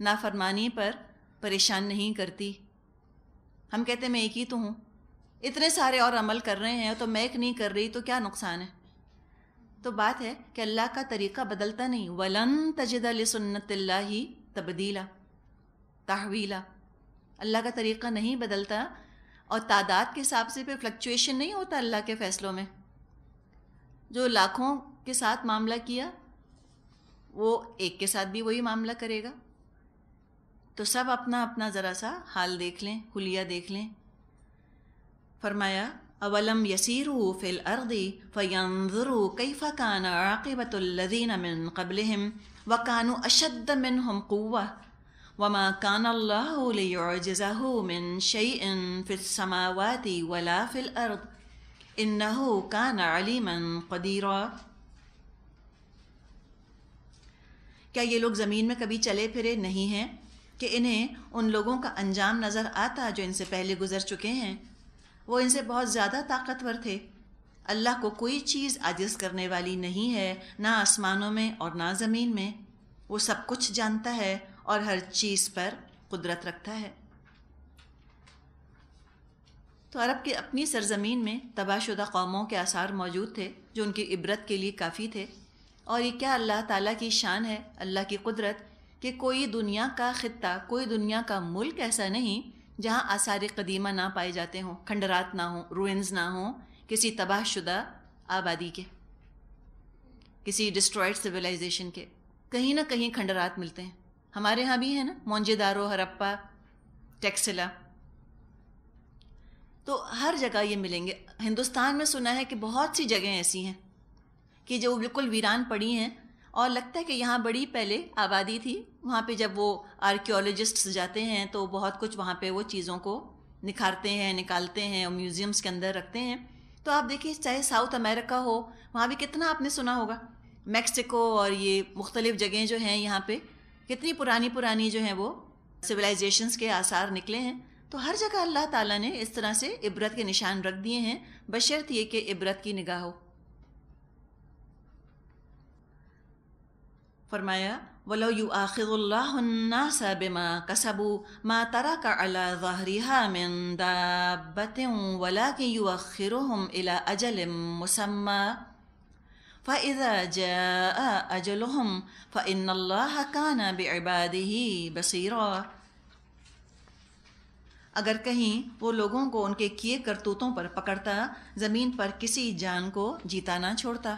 नाफरमानी पर परेशान नहीं करती। हम कहते, मैं एक ही तो हूँ। इतने सारे और अमल कर रहे हैं तो मैं एक नहीं कर रही तो क्या नुकसान है? तो बात है कि अल्लाह का तरीक़ा बदलता नहीं। वलन तजिद सुन्नत ही तब्दीला, तहवीला। अल्लाह का तरीक़ा नहीं बदलता और तादाद के हिसाब से फिर फ्लक्चुएशन नहीं होता अल्लाह के फ़ैसलों में। जो लाखों के साथ मामला किया, वो एक के साथ भी वही मामला करेगा। तो सब अपना अपना ज़रा सा हाल देख लें, हुलिया देख लें। फरमाया, अवलम यसीरू फिल अर्दी फ़यंजरू कैफ़ा कान आक़िबतुल्लज़ीन मिन क़ब्लिहिम व कानु अशद्द मिनहुम क़ुव्वा वमा कान अल्लाहु लियुअजिज़हु मिन शैइन फ़िस समावाति वला फिल अर्द इन्नहु कान अलीमन क़दीरा। क्या ये लोग ज़मीन में कभी चले फिरे नहीं हैं? कि इन्हें उन लोगों का अंजाम नज़र आता जो इनसे पहले गुजर चुके हैं। वो इनसे बहुत ज़्यादा ताकतवर थे। अल्लाह को कोई चीज़ आजिज़ करने वाली नहीं है, ना आसमानों में और ना ज़मीन में। वो सब कुछ जानता है और हर चीज़ पर कुदरत रखता है। तो अरब के अपनी सरजमीन में तबाहशुदा कौमों के आसार मौजूद थे, जो उनकी इबरत के लिए काफ़ी थे। और ये क्या अल्लाह ताला की शान है, अल्लाह की कुदरत कि कोई दुनिया का ख़त्ता, कोई दुनिया का मुल्क ऐसा नहीं जहाँ आसार कदीमा ना पाए जाते हों, खंडरात ना हों रूइंस ना हों, किसी तबाहशुदा आबादी के, किसी डिस्ट्रॉयड सिविलाइजेशन के। कहीं ना कहीं खंडरात मिलते हैं। हमारे यहाँ भी है ना, मोंजेदारो, हरप्पा, टेक्सिला। तो हर जगह ये मिलेंगे। हिंदुस्तान में सुना है कि बहुत सी जगह ऐसी हैं कि जो बिल्कुल वीरान पड़ी हैं और लगता है कि यहाँ बड़ी पहले आबादी थी। वहाँ पे जब वो आर्कियोलॉजिस्ट्स जाते हैं तो बहुत कुछ वहाँ पे वो चीज़ों को निखारते हैं, निकालते हैं और म्यूज़ियम्स के अंदर रखते हैं। तो आप देखिए, चाहे साउथ अमेरिका हो, वहाँ भी कितना आपने सुना होगा। मैक्सिको और ये मुख्तलिफ़ जगह जो हैं यहाँ पे, कितनी पुरानी पुरानी जो हैं वो सिविलाइजेशंस के आसार निकले हैं। तो हर जगह अल्लाह ताला ने इस तरह से इबरत के निशान रख दिए हैं। बशर्त ये कि इबरत की निगाह हो। फरमाया वलो यू आखिरुल्लाहन्नास बिमा कसबू मा तरक अला ज़हरिहा मिन दाब्बतिन वलाकिन युअखिरुहुम इला अजलिम मुसम्मा फ़इज़ा जाअ अजलुहुम फ़इन्नल्लाह कान बिइबादिही बसीरा अगर कहीं वो लोगों को उनके किए करतूतों पर पकड़ता, ज़मीन पर किसी जान को जीता ना छोड़ता।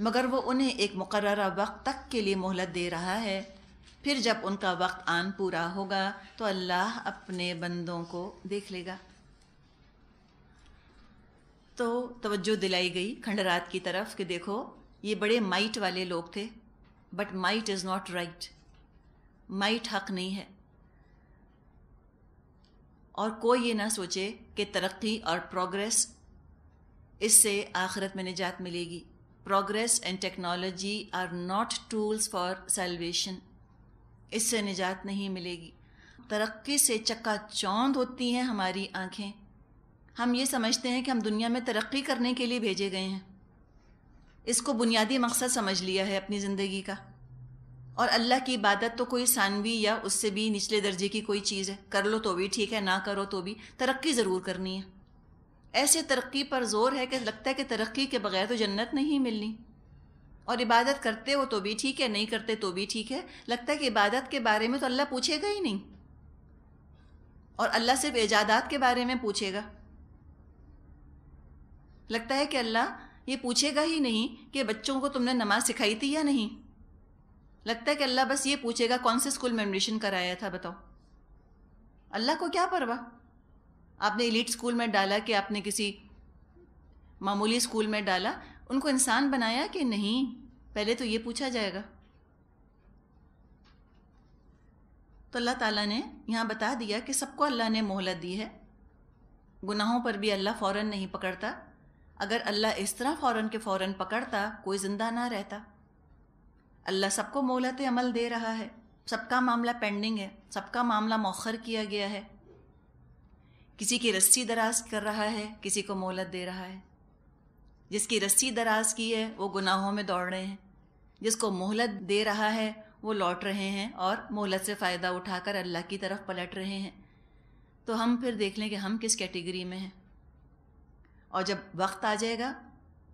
मगर वो उन्हें एक मुकर्रा वक्त तक के लिए मोहलत दे रहा है। फिर जब उनका वक्त आन पूरा होगा तो अल्लाह अपने बंदों को देख लेगा। तो तवज्जो दिलाई गई खंडरात की तरफ़ कि देखो, ये बड़े माइट वाले लोग थे। But might is not right might हक नहीं है। और कोई ये ना सोचे कि तरक्की और प्रोग्रेस इससे आखिरत में निजात मिलेगी। Progress and technology are not tools for salvation इससे निजात नहीं मिलेगी। तरक्की से चक्का चौंध होती हैं हमारी आँखें। हम ये समझते हैं कि हम दुनिया में तरक्की करने के लिए भेजे गए हैं। इसको बुनियादी मकसद समझ लिया है अपनी ज़िंदगी का। और अल्लाह की इबादत तो कोई सानवी या उससे भी निचले दर्जे की कोई चीज़ है। कर लो तो भी, ठीक है, ना करो तो भी। तरक्की ज़रूर करनी है। ऐसे तरक्की पर ज़ोर है कि लगता है कि तरक्की के बगैर तो जन्नत नहीं मिलनी। और इबादत करते हो तो भी ठीक है, नहीं करते तो भी ठीक है। लगता है कि इबादत के बारे में तो अल्लाह पूछेगा ही नहीं। और अल्लाह सिर्फ़ ईजादात के बारे में पूछेगा। लगता है कि अल्लाह ये पूछेगा ही नहीं कि बच्चों को तुमने नमाज़ सिखाई थी या नहीं। लगता है कि अल्लाह बस ये पूछेगा, कौन से स्कूल में एडमिशन कराया था, बताओ। अल्लाह को क्या परवाह? आपने इलीट स्कूल में डाला कि आपने किसी मामूली स्कूल में डाला, उनको इंसान बनाया कि नहीं? पहले तो ये पूछा जाएगा। तो अल्लाह ताला ने यहाँ बता दिया कि सबको अल्लाह ने मोहलत दी है। गुनाहों पर भी अल्लाह फ़ौरन नहीं पकड़ता। अगर अल्लाह इस तरह फ़ौरन के फ़ौरन पकड़ता, कोई ज़िंदा ना रहता। अल्लाह सबको मोहलत अमल दे रहा है। सबका मामला पेंडिंग है। सबका मामला मौखर किया गया है। किसी की रस्सी दराज कर रहा है, किसी को मोहलत दे रहा है। जिसकी रस्सी दराज की है, वो गुनाहों में दौड़ रहे हैं। जिसको मोहलत दे रहा है, वो लौट रहे हैं और मोहलत से फ़ायदा उठाकर अल्लाह की तरफ़ पलट रहे हैं। तो हम फिर देख लें कि हम किस कैटेगरी में हैं। और जब वक्त आ जाएगा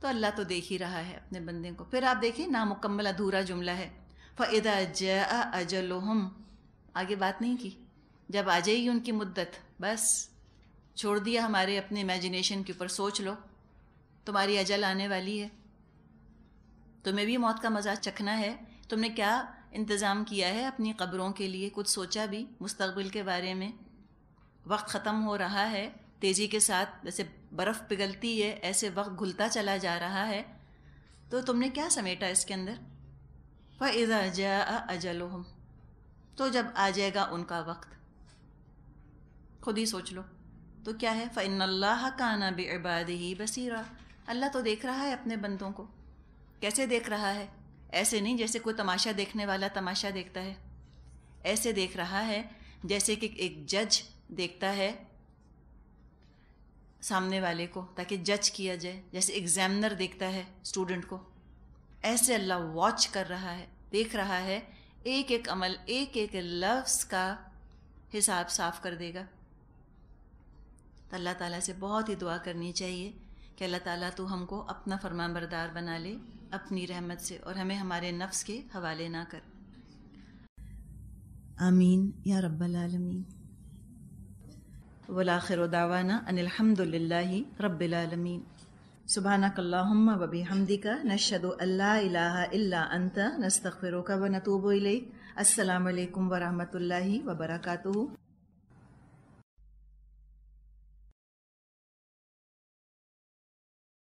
तो अल्लाह तो देख ही रहा है अपने बंदे को। फिर आप देखिए नामुकम्मल अधूरा जुमला है। फ़ैदा अजल हम आगे बात नहीं की। जब आ जाएगी उनकी मुद्दत, बस। छोड़ दिया हमारे अपने इमेजिनेशन के ऊपर, सोच लो, तुम्हारी अजल आने वाली है। तुम्हें भी मौत का मज़ा चखना है। तुमने क्या इंतज़ाम किया है अपनी कब्रों के लिए? कुछ सोचा भी मुस्तबिल के बारे में? वक्त ख़त्म हो रहा है, तेज़ी के साथ जैसे बर्फ़ पिघलती है, ऐसे वक्त घुलता चला जा रहा है। तो तुमने क्या समेटा इसके अंदर? फ़ैज़ा जा अजलहम। तो जब आ जाएगा उनका वक्त, खुद ही सोच लो। तो क्या है? फ़ैन अल्लाह काना बेबाद ही बसीरा। अल्लाह तो देख रहा है अपने बंदों को। कैसे देख रहा है? ऐसे नहीं जैसे कोई तमाशा देखने वाला तमाशा देखता है। ऐसे देख रहा है जैसे कि एक जज देखता है सामने वाले को, ताकि जज किया जाए, जैसे एग्जामिनर देखता है स्टूडेंट को। ऐसे अल्लाह वॉच कर रहा है, देख रहा है एक एक अमल एक एक लफ्ज़ का हिसाब साफ़ कर देगा। तो अल्लाह ताला से बहुत ही दुआ करनी चाहिए कि अल्लाह ताला तो हमको अपना फरमान बरदार बना ले, अपनी रहमत से और हमें हमारे नफ्स के हवाले ना कर। आमीन, या रब्बल आलमीन। वलाखिर दावाना अनिलहमदिल्ला रब्बिलमीन सुबहानकल्लाहुम्मा व बिहम्दिका नशहदु अल्ला इलाहा इल्ला अंत नस्तगफिरुका व नतूबु इलैक। अस्सलाम वालेकुम